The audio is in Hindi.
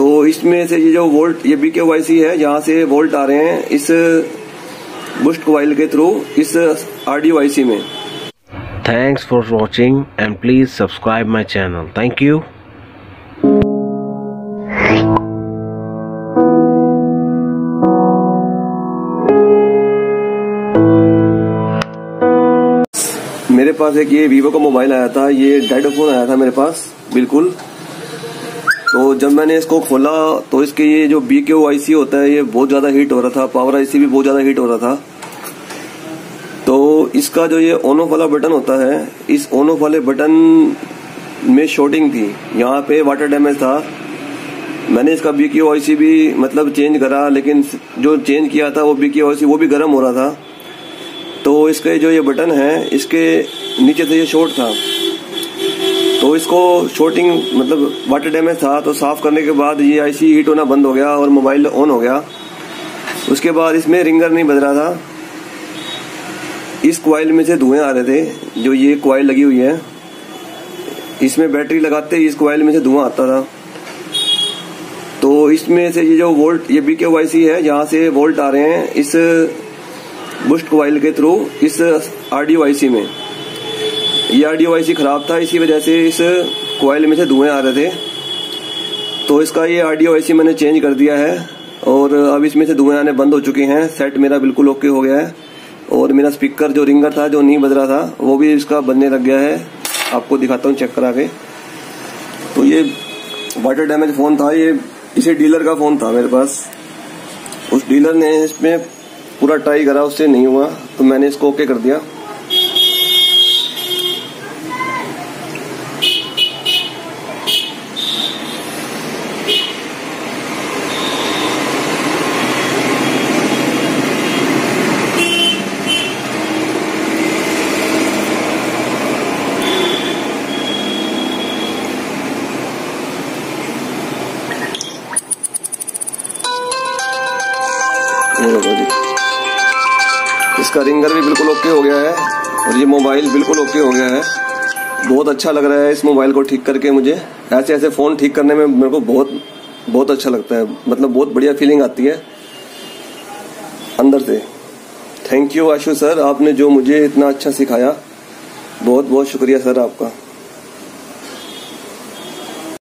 तो इसमें से ये जो वोल्ट ये बी के वाई सी है यहाँ से वोल्ट आ रहे हैं इस बुस्ट कॉइल के थ्रू इस आर डी वाई सी में। Thanks for watching and please subscribe my channel thank you मेरे पास एक ये वीवो का मोबाइल आया था ये डेड फ़ोन आया था मेरे पास बिल्कुल। तो जब मैंने इसको खोला तो इसके ये जो बी के आईसी होता है, ये बहुत ज़्यादा हीट हो रहा था। पावर आईसी भी बहुत ज़्यादा हीट हो रहा था। तो इसका जो ये ऑन ऑफ़ वाला बटन होता है, इस ऑन ऑफ़ वाले बटन में शॉर्टिंग थी। यहाँ पे वाटर डैमेज था। मैंने इसका बी के आईसी भी मतलब चेंज करा, लेकिन जो चेंज किया था, वो बी के वो भी गर्म हो रहा था। तो इसके जो ये बटन है, इसके नीचे से ये शॉर्ट था। इसको शॉर्टिंग मतलब वाटर डैमेज था तो साफ़ करने के बाद ये आईसी हीट होना बंद हो गया और मोबाइल ऑन हो गया। उसके बाद इसमें रिंगर नहीं बज रहा था। इस क्वाइल में से धुएँ आ रहे थे, जो ये क्वाइल लगी हुई है। इसमें बैटरी लगाते ही इस क्वाइल में से धुआँ आता था। तो इसमें से ये जो वोल्ट ये बी के है, यहाँ से वोल्ट आ रहे हैं इस बुस्ट क्वाइल के थ्रू इस आरडीओआईसी में। ये आरडीओआईसी खराब था, इसी वजह से इस कॉइल में से धुएँ आ रहे थे। तो इसका ये आरडीओआईसी मैंने चेंज कर दिया है और अब इसमें से धुएँ आने बंद हो चुके हैं। सेट मेरा बिल्कुल ओके हो गया है। और मेरा स्पीकर जो रिंगर था, जो नहीं बज रहा था, वो भी इसका बनने लग गया है। आपको दिखाता हूँ चेक करा के। तो ये वाटर डैमेज फ़ोन था, ये इसे डीलर का फ़ोन था मेरे पास। उस डीलर ने इसमें पूरा ट्राई करा, उससे नहीं हुआ। तो मैंने इसको ओके कर दिया। जी। इसका रिंगर भी बिल्कुल ओके हो गया है और ये मोबाइल बिल्कुल ओके हो गया है। बहुत अच्छा लग रहा है इस मोबाइल को ठीक करके मुझे। ऐसे ऐसे फ़ोन ठीक करने में मेरे को बहुत बहुत अच्छा लगता है। मतलब बहुत बढ़िया फीलिंग आती है। अंदर से। थैंक यू आशु सर, आपने जो मुझे इतना अच्छा सिखाया। बहुत बहुत शुक्रिया सर आपका।